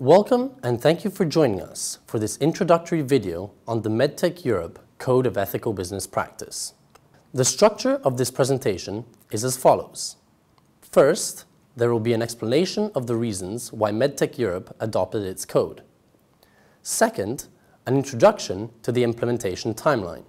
Welcome and thank you for joining us for this introductory video on the MedTech Europe Code of Ethical Business Practice. The structure of this presentation is as follows. First, there will be an explanation of the reasons why MedTech Europe adopted its code. Second, an introduction to the implementation timeline.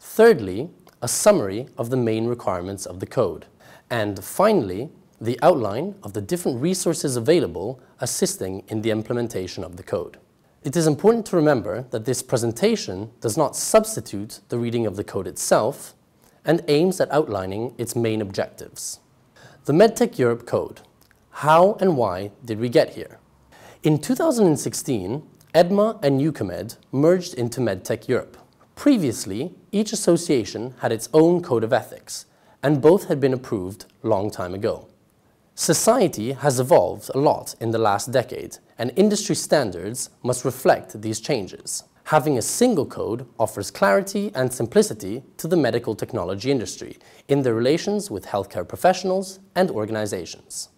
Thirdly, a summary of the main requirements of the code. And finally, the outline of the different resources available assisting in the implementation of the code. It is important to remember that this presentation does not substitute the reading of the code itself and aims at outlining its main objectives. The MedTech Europe Code. How and why did we get here? In 2016, EDMA and EUCOMED merged into MedTech Europe. Previously, each association had its own code of ethics, and both had been approved long time ago. Society has evolved a lot in the last decade, and industry standards must reflect these changes. Having a single code offers clarity and simplicity to the medical technology industry in their relations with healthcare professionals and organizations.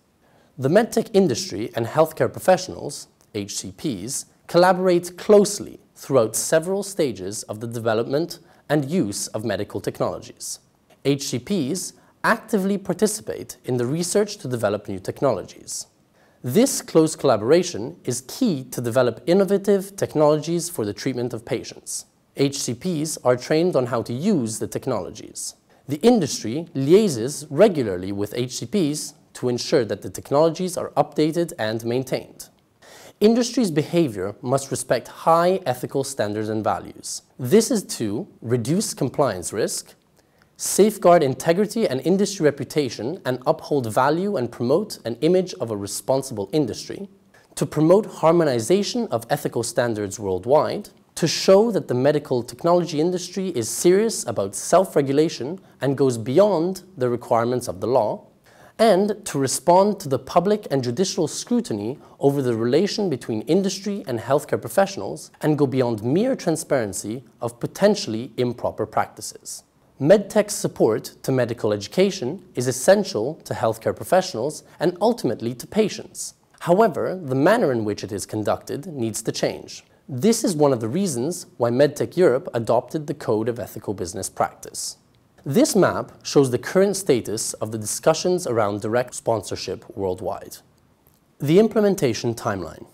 The medtech industry and healthcare professionals, HCPs, collaborate closely throughout several stages of the development and use of medical technologies. HCPs actively participate in the research to develop new technologies. This close collaboration is key to develop innovative technologies for the treatment of patients. HCPs are trained on how to use the technologies. The industry liaises regularly with HCPs to ensure that the technologies are updated and maintained. Industry's behavior must respect high ethical standards and values. This is to reduce compliance risk, safeguard integrity and industry reputation and uphold value and promote an image of a responsible industry, to promote harmonization of ethical standards worldwide, to show that the medical technology industry is serious about self-regulation and goes beyond the requirements of the law, and to respond to the public and judicial scrutiny over the relation between industry and healthcare professionals and go beyond mere transparency of potentially improper practices. MedTech's support to medical education is essential to healthcare professionals and ultimately to patients. However, the manner in which it is conducted needs to change. This is one of the reasons why MedTech Europe adopted the Code of Ethical Business Practice. This map shows the current status of the discussions around direct sponsorship worldwide. The implementation timeline.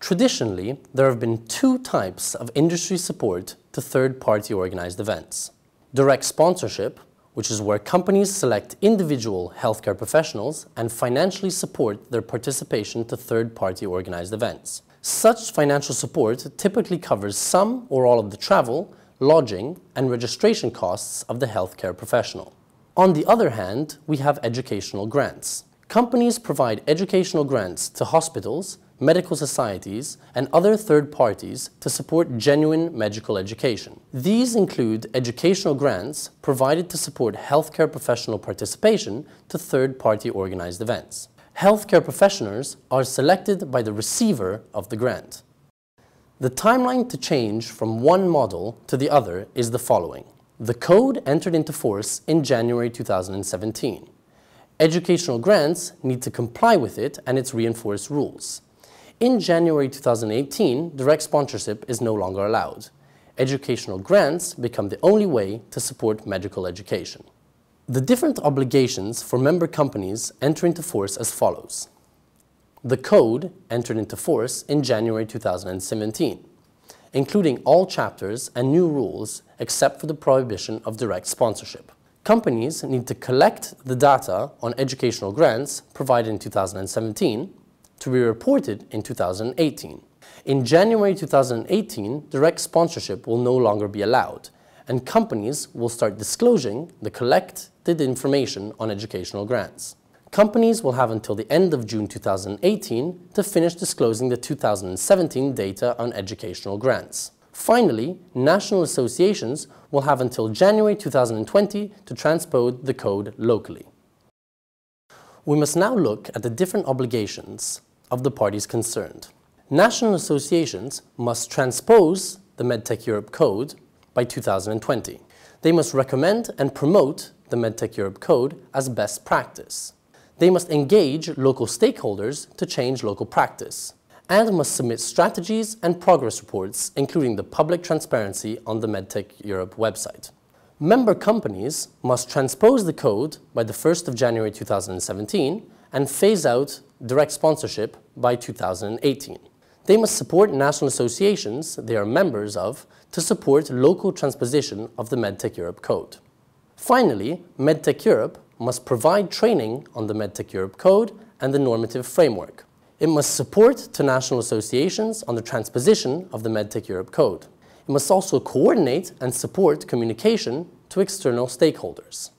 Traditionally, there have been two types of industry support to third-party organized events. Direct sponsorship, which is where companies select individual healthcare professionals and financially support their participation to third-party organized events. Such financial support typically covers some or all of the travel, lodging, and registration costs of the healthcare professional. On the other hand, we have educational grants. Companies provide educational grants to hospitals, medical societies, and other third parties to support genuine medical education. These include educational grants provided to support healthcare professional participation to third-party organized events. Healthcare professionals are selected by the receiver of the grant. The timeline to change from one model to the other is the following. The code entered into force in January 2017. Educational grants need to comply with it and its reinforced rules. In January 2018, direct sponsorship is no longer allowed. Educational grants become the only way to support medical education. The different obligations for member companies enter into force as follows. The code entered into force in January 2017, including all chapters and new rules except for the prohibition of direct sponsorship. Companies need to collect the data on educational grants provided in 2017 to be reported in 2018. In January 2018, direct sponsorship will no longer be allowed, and companies will start disclosing the collected information on educational grants. Companies will have until the end of June 2018 to finish disclosing the 2017 data on educational grants. Finally, national associations will have until January 2020 to transpose the code locally. We must now look at the different obligations of the parties concerned. National associations must transpose the MedTech Europe Code by 2020. They must recommend and promote the MedTech Europe Code as best practice. They must engage local stakeholders to change local practice. and must submit strategies and progress reports, including the public transparency on the MedTech Europe website. Member companies must transpose the code by the 1st of January 2017 and phase out direct sponsorship by 2018. They must support national associations they are members of to support local transposition of the MedTech Europe Code. Finally, MedTech Europe must provide training on the MedTech Europe Code and the normative framework. It must support to national associations on the transposition of the MedTech Europe Code. It must also coordinate and support communication to external stakeholders.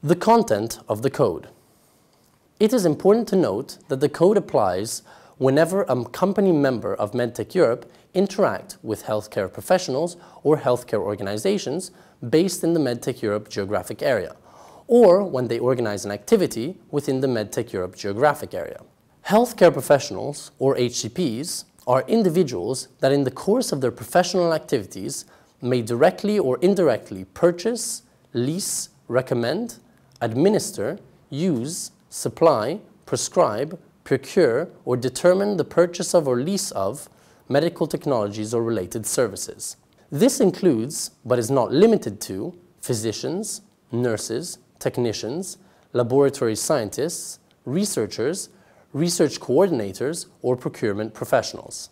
The content of the code. It is important to note that the code applies whenever a company member of MedTech Europe interact with healthcare professionals or healthcare organizations based in the MedTech Europe geographic area, or when they organize an activity within the MedTech Europe geographic area. Healthcare professionals, or HCPs, are individuals that in the course of their professional activities may directly or indirectly purchase, lease, recommend, administer, use, supply, prescribe, procure, or determine the purchase of or lease of medical technologies or related services. This includes, but is not limited to, physicians, nurses, technicians, laboratory scientists, researchers, research coordinators, or procurement professionals.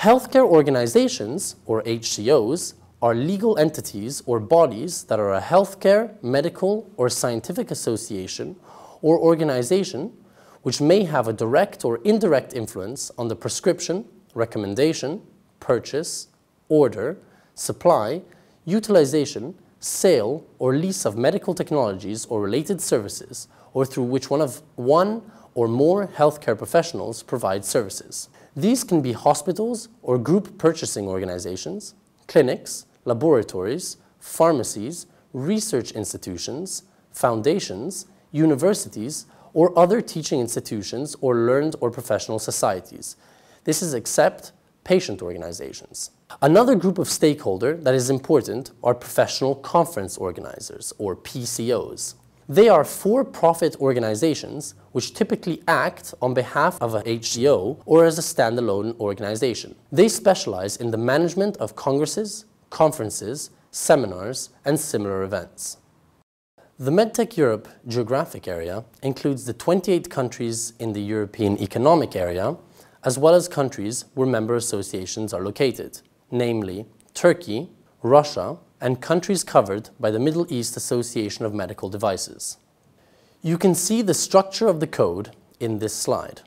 Healthcare organizations, or HCOs, are legal entities or bodies that are a healthcare, medical, or scientific association or organization which may have a direct or indirect influence on the prescription, recommendation, purchase, order, supply, utilization, sale, or lease of medical technologies or related services, or through which one of one or more healthcare professionals provide services. These can be hospitals or group purchasing organizations, clinics, laboratories, pharmacies, research institutions, foundations, universities, or other teaching institutions or learned or professional societies. This is except patient organizations. Another group of stakeholder that is important are professional conference organizers, or PCOs. They are for-profit organizations which typically act on behalf of a HCO or as a standalone organization. They specialize in the management of congresses, conferences, seminars, and similar events. The MedTech Europe geographic area includes the 28 countries in the European Economic Area, as well as countries where member associations are located, namely Turkey, Russia, and countries covered by the Middle East Association of Medical Devices. You can see the structure of the code in this slide.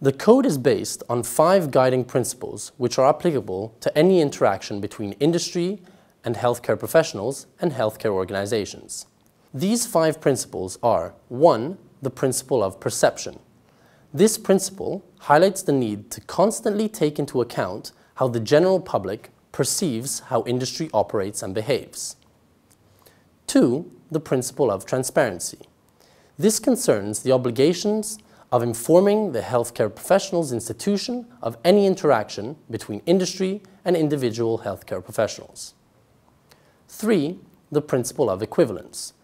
The code is based on five guiding principles which are applicable to any interaction between industry and healthcare professionals and healthcare organizations. These five principles are 1. The principle of perception. This principle highlights the need to constantly take into account how the general public perceives how industry operates and behaves. 2. The principle of transparency. This concerns the obligations of informing the healthcare professionals institution of any interaction between industry and individual healthcare professionals. Three, the principle of equivalence.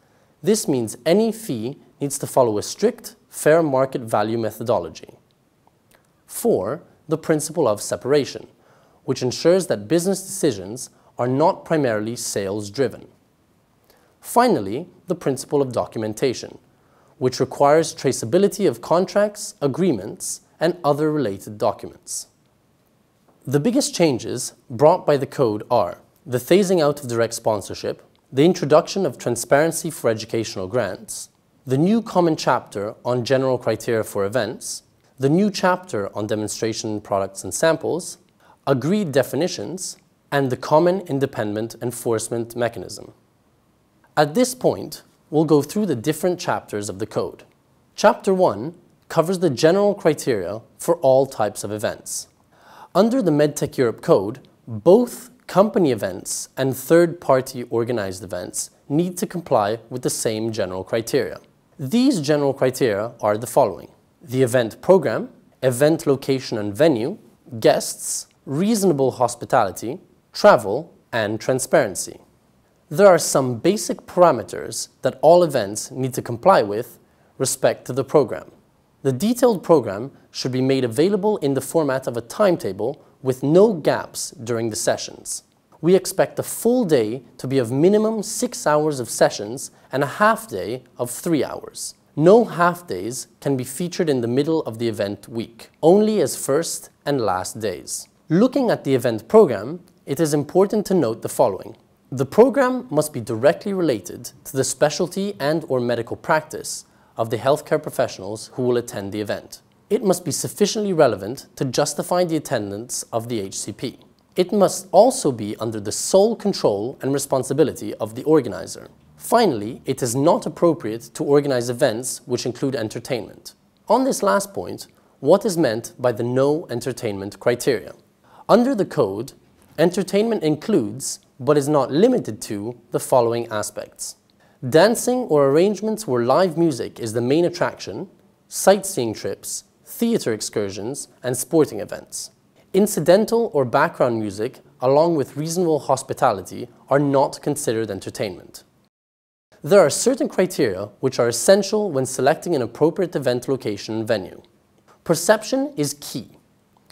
This means any fee needs to follow a strict fair market value methodology. Four, the principle of separation, which ensures that business decisions are not primarily sales driven. Finally, the principle of documentation, which requires traceability of contracts, agreements, and other related documents. The biggest changes brought by the code are the phasing out of direct sponsorship, the introduction of transparency for educational grants, the new common chapter on general criteria for events, the new chapter on demonstration products and samples, agreed definitions, and the common independent enforcement mechanism. At this point, we'll go through the different chapters of the code. Chapter 1 covers the general criteria for all types of events. Under the MedTech Europe Code, both company events and third-party organized events need to comply with the same general criteria. These general criteria are the following. The event program, event location and venue, guests, reasonable hospitality, travel, and transparency. There are some basic parameters that all events need to comply with respect to the program. The detailed program should be made available in the format of a timetable with no gaps during the sessions. We expect a full day to be of minimum six hours of sessions and a half day of three hours. No half days can be featured in the middle of the event week, only as first and last days. Looking at the event program, it is important to note the following. The program must be directly related to the specialty and or medical practice of the healthcare professionals who will attend the event. It must be sufficiently relevant to justify the attendance of the HCP. It must also be under the sole control and responsibility of the organizer. Finally, it is not appropriate to organize events which include entertainment. On this last point, what is meant by the no entertainment criteria? Under the code, entertainment includes, but is not limited to, the following aspects. Dancing or arrangements where live music is the main attraction, sightseeing trips, theatre excursions, and sporting events. Incidental or background music, along with reasonable hospitality, are not considered entertainment. There are certain criteria which are essential when selecting an appropriate event location and venue. Perception is key.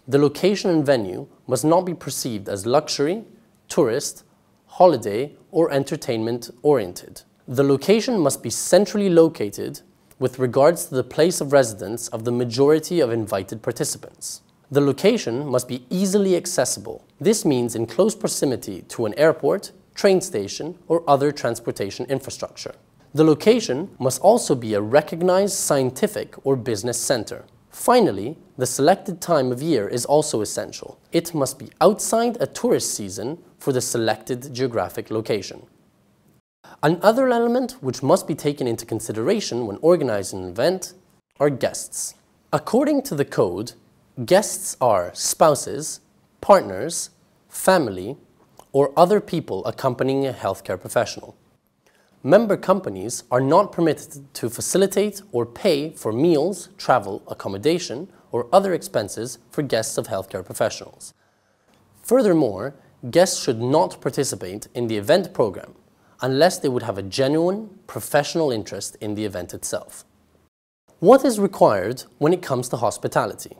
The location and venue must not be perceived as luxury, tourist, holiday, or entertainment oriented. The location must be centrally located with regards to the place of residence of the majority of invited participants. The location must be easily accessible. This means in close proximity to an airport, train station, or other transportation infrastructure. The location must also be a recognized scientific or business center. Finally, the selected time of year is also essential. It must be outside a tourist season for the selected geographic location. Another element which must be taken into consideration when organizing an event are guests. According to the code, Guests are spouses, partners, family, or other people accompanying a healthcare professional. Member companies are not permitted to facilitate or pay for meals, travel, accommodation, or other expenses for guests of healthcare professionals. Furthermore, guests should not participate in the event program unless they would have a genuine professional interest in the event itself. What is required when it comes to hospitality?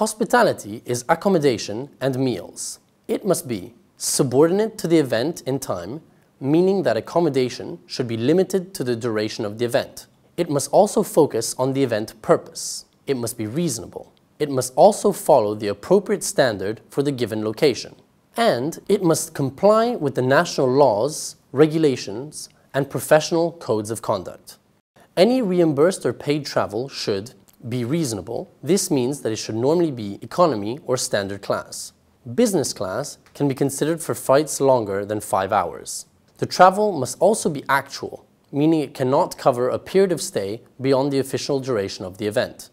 Hospitality is accommodation and meals. It must be subordinate to the event in time, meaning that accommodation should be limited to the duration of the event. It must also focus on the event purpose. It must be reasonable. It must also follow the appropriate standard for the given location. And it must comply with the national laws, regulations, and professional codes of conduct. Any reimbursed or paid travel should, be reasonable, this means that it should normally be economy or standard class. Business class can be considered for flights longer than 5 hours. The travel must also be actual, meaning it cannot cover a period of stay beyond the official duration of the event.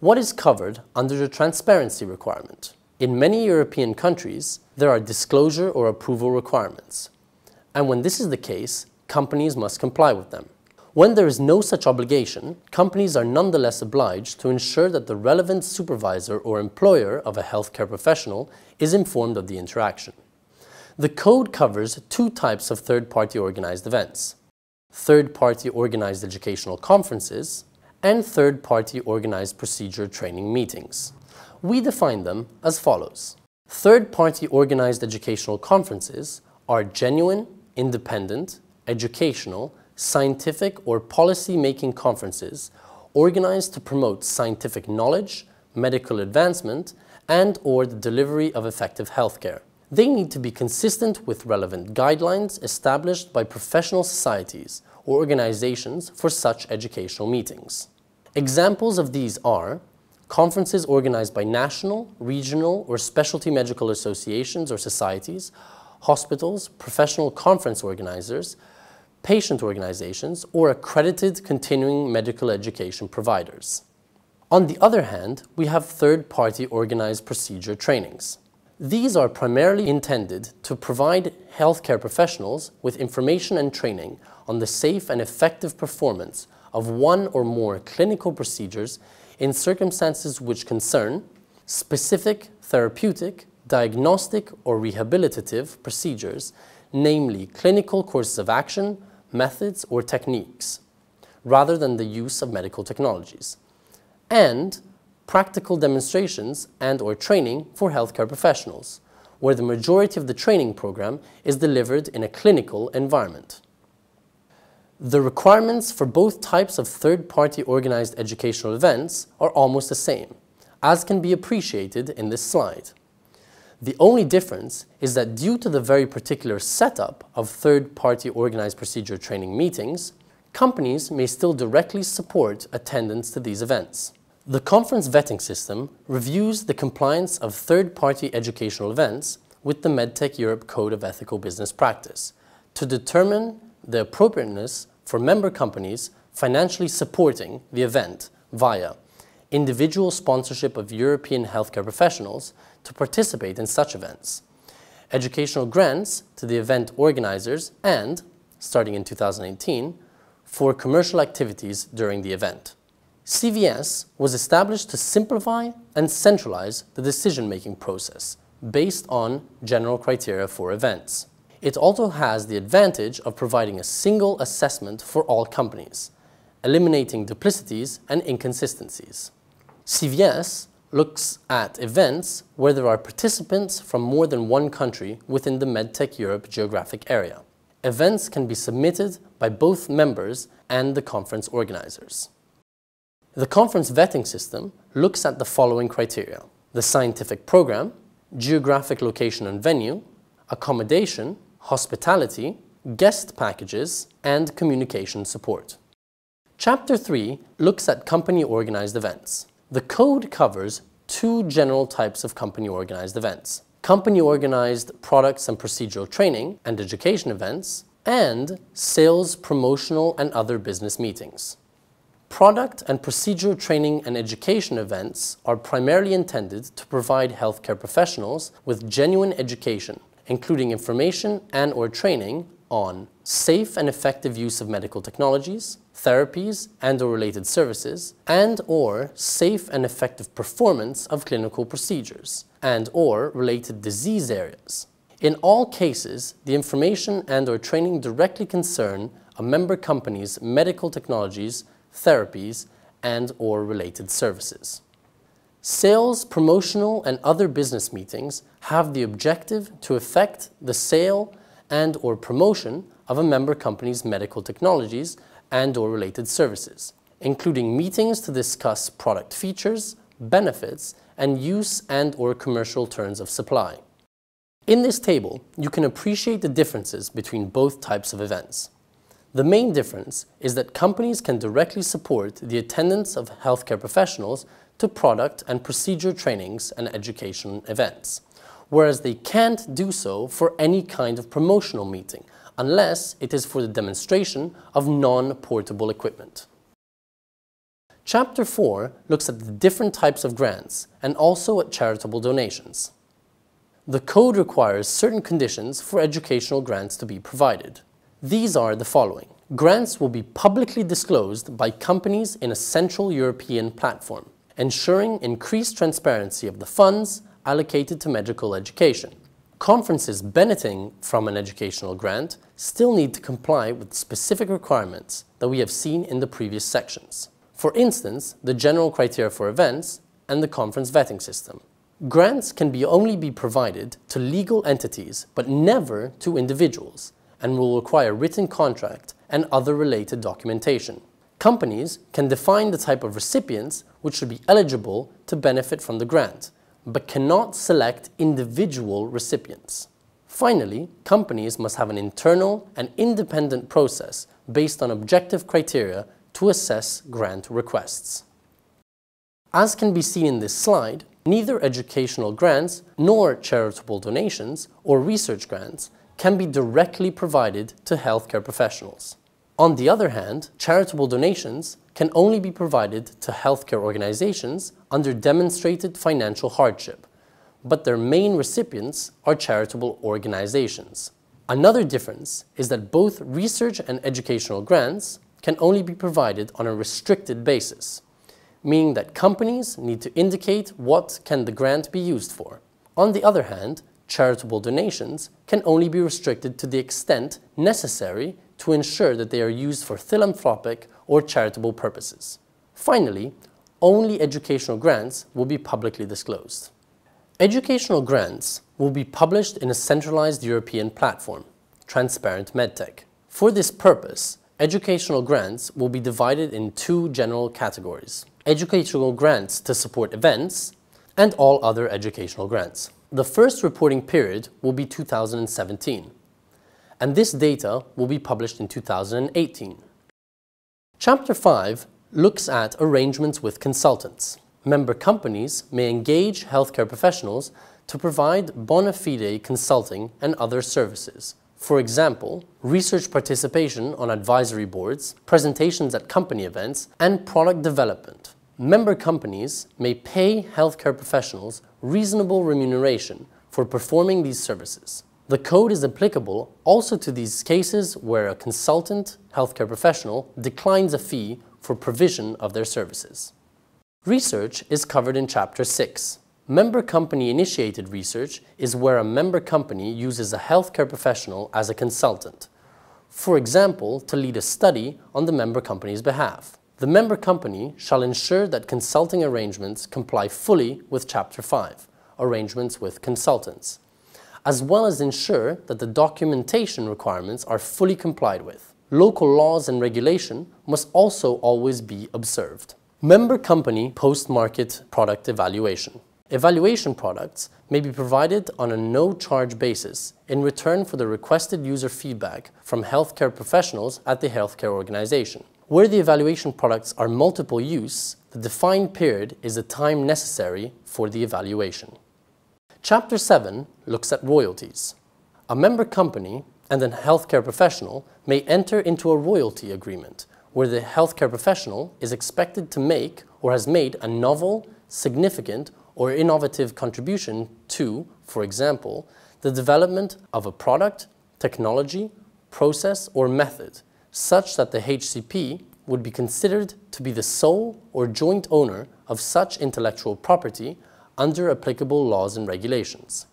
What is covered under the transparency requirement? In many European countries, there are disclosure or approval requirements. And when this is the case, companies must comply with them. When there is no such obligation, companies are nonetheless obliged to ensure that the relevant supervisor or employer of a healthcare professional is informed of the interaction. The code covers two types of third-party organized events. Third-party organized educational conferences and third-party organized procedure training meetings. We define them as follows. Third-party organized educational conferences are genuine, independent, educational, scientific or policy-making conferences organized to promote scientific knowledge, medical advancement, and or the delivery of effective healthcare. They need to be consistent with relevant guidelines established by professional societies or organizations for such educational meetings. Examples of these are conferences organized by national, regional, or specialty medical associations or societies, hospitals, professional conference organizers, patient organizations, or accredited continuing medical education providers. On the other hand, we have third-party organized procedure trainings. These are primarily intended to provide healthcare professionals with information and training on the safe and effective performance of one or more clinical procedures in circumstances which concern specific therapeutic, diagnostic, or rehabilitative procedures, namely clinical courses of action, methods, or techniques, rather than the use of medical technologies, and practical demonstrations and or training for healthcare professionals, where the majority of the training program is delivered in a clinical environment. The requirements for both types of third-party organized educational events are almost the same, as can be appreciated in this slide. The only difference is that due to the very particular setup of third-party organized procedure training meetings, companies may still directly support attendance to these events. The conference vetting system reviews the compliance of third-party educational events with the MedTech Europe Code of Ethical Business Practice to determine the appropriateness for member companies financially supporting the event via individual sponsorship of European healthcare professionals to participate in such events, educational grants to the event organizers and, starting in 2018, for commercial activities during the event. CVS was established to simplify and centralize the decision-making process based on general criteria for events. It also has the advantage of providing a single assessment for all companies, eliminating duplicities and inconsistencies. CVS looks at events where there are participants from more than one country within the MedTech Europe geographic area. Events can be submitted by both members and the conference organizers. The conference vetting system looks at the following criteria. The scientific program, geographic location and venue, accommodation, hospitality, guest packages, and communication support. Chapter 3 looks at company-organized events. The code covers two general types of company-organized events. Company-organized products and procedural training and education events, and sales, promotional, and other business meetings. Product and procedural training and education events are primarily intended to provide healthcare professionals with genuine education, including information and or training on safe and effective use of medical technologies, therapies and or related services, and or safe and effective performance of clinical procedures, and or related disease areas. In all cases, the information and or training directly concern a member company's medical technologies, therapies, and or related services. Sales, promotional, and other business meetings have the objective to effect the sale and or promotion of a member company's medical technologies and or related services, including meetings to discuss product features, benefits, and use and or commercial terms of supply. In this table, you can appreciate the differences between both types of events. The main difference is that companies can directly support the attendance of healthcare professionals to product and procedure trainings and education events, whereas they can't do so for any kind of promotional meeting unless it is for the demonstration of non-portable equipment. Chapter 4 looks at the different types of grants and also at charitable donations. The code requires certain conditions for educational grants to be provided. These are the following. Grants will be publicly disclosed by companies in a central European platform, ensuring increased transparency of the funds allocated to medical education. Conferences benefiting from an educational grant still need to comply with specific requirements that we have seen in the previous sections. For instance, the general criteria for events and the conference vetting system. Grants can be only be provided to legal entities but never to individuals and will require written contract and other related documentation. Companies can define the type of recipients which should be eligible to benefit from the grant but cannot select individual recipients. Finally, companies must have an internal and independent process based on objective criteria to assess grant requests. As can be seen in this slide, neither educational grants nor charitable donations or research grants can be directly provided to healthcare professionals. On the other hand, charitable donations can only be provided to healthcare organizations under demonstrated financial hardship, but their main recipients are charitable organizations. Another difference is that both research and educational grants can only be provided on a restricted basis, meaning that companies need to indicate what can the grant be used for. On the other hand, charitable donations can only be restricted to the extent necessary to ensure that they are used for philanthropic or charitable purposes. Finally, only educational grants will be publicly disclosed. Educational grants will be published in a centralized European platform, Transparent Medtech. For this purpose, educational grants will be divided in two general categories. Educational grants to support events and all other educational grants. The first reporting period will be 2017, and this data will be published in 2018. Chapter 5 looks at arrangements with consultants. Member companies may engage healthcare professionals to provide bona fide consulting and other services. For example, research participation on advisory boards, presentations at company events, and product development. Member companies may pay healthcare professionals reasonable remuneration for performing these services. The code is applicable also to these cases where a consultant healthcare professional declines a fee for provision of their services. Research is covered in Chapter 6. Member company initiated research is where a member company uses a healthcare professional as a consultant, for example, to lead a study on the member company's behalf. The member company shall ensure that consulting arrangements comply fully with Chapter 5, Arrangements with Consultants, as well as ensure that the documentation requirements are fully complied with. Local laws and regulation must also always be observed. Member company post-market product evaluation. Evaluation products may be provided on a no-charge basis in return for the requested user feedback from healthcare professionals at the healthcare organization. Where the evaluation products are multiple use, the defined period is the time necessary for the evaluation. Chapter 7 looks at royalties. A member company and a healthcare professional may enter into a royalty agreement where the healthcare professional is expected to make or has made a novel, significant, or innovative contribution to, for example, the development of a product, technology, process, or method such that the HCP would be considered to be the sole or joint owner of such intellectual property under applicable laws and regulations.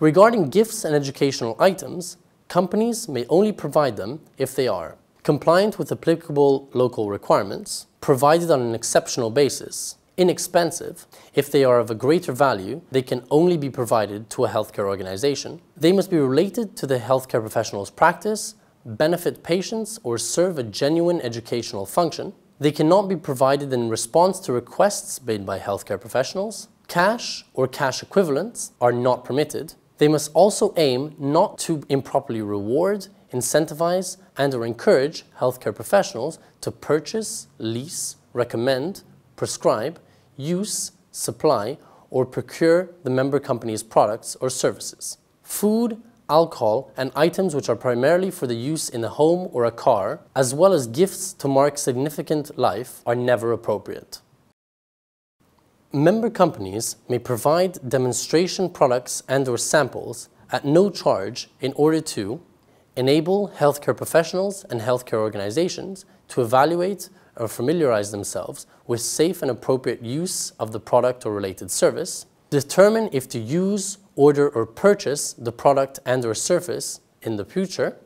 Regarding gifts and educational items, companies may only provide them if they are compliant with applicable local requirements, provided on an exceptional basis, inexpensive, if they are of a greater value, they can only be provided to a healthcare organization, they must be related to the healthcare professional's practice benefit patients or serve a genuine educational function. They cannot be provided in response to requests made by healthcare professionals. Cash or cash equivalents are not permitted. They must also aim not to improperly reward, incentivize, and or encourage healthcare professionals to purchase, lease, recommend, prescribe, use, supply, or procure the member company's products or services. Food, alcohol, and items which are primarily for the use in a home or a car, as well as gifts to mark significant life, are never appropriate. Member companies may provide demonstration products and or samples at no charge in order to enable healthcare professionals and healthcare organizations to evaluate or familiarize themselves with safe and appropriate use of the product or related service, determine if to use order or purchase the product and or service in the future,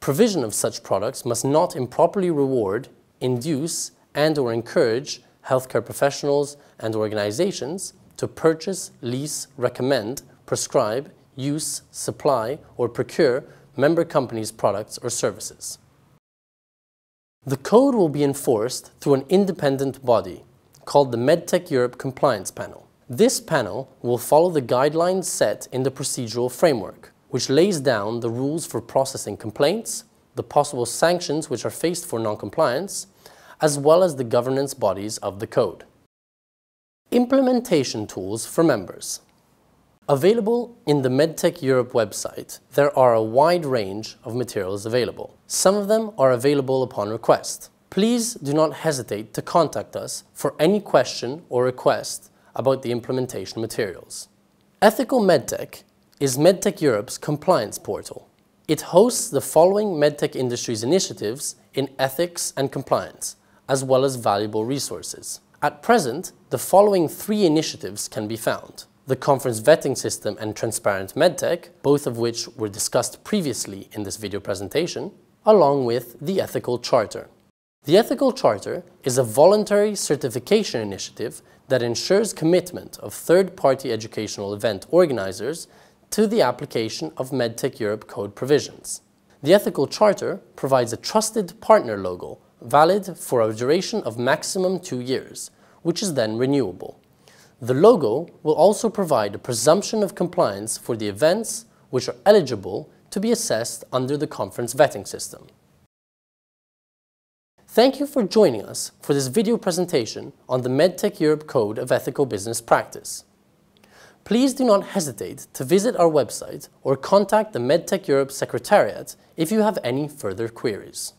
provision of such products must not improperly reward, induce, and or encourage healthcare professionals and organizations to purchase, lease, recommend, prescribe, use, supply, or procure member companies' products or services. The code will be enforced through an independent body called the MedTech Europe Compliance Panel. This panel will follow the guidelines set in the procedural framework, which lays down the rules for processing complaints, the possible sanctions which are faced for non-compliance, as well as the governance bodies of the code. Implementation tools for members. Available in the MedTech Europe website, there are a wide range of materials available. Some of them are available upon request. Please do not hesitate to contact us for any question or request about the implementation materials. Ethical MedTech is MedTech Europe's compliance portal. It hosts the following MedTech industries initiatives in ethics and compliance, as well as valuable resources. At present, the following three initiatives can be found. The Conference Vetting System and Transparent MedTech, both of which were discussed previously in this video presentation, along with the Ethical Charter. The Ethical Charter is a voluntary certification initiative that ensures commitment of third-party educational event organizers to the application of MedTech Europe Code provisions. The Ethical Charter provides a trusted partner logo valid for a duration of maximum two years, which is then renewable. The logo will also provide a presumption of compliance for the events which are eligible to be assessed under the conference vetting system. Thank you for joining us for this video presentation on the MedTech Europe Code of Ethical Business Practice. Please do not hesitate to visit our website or contact the MedTech Europe Secretariat if you have any further queries.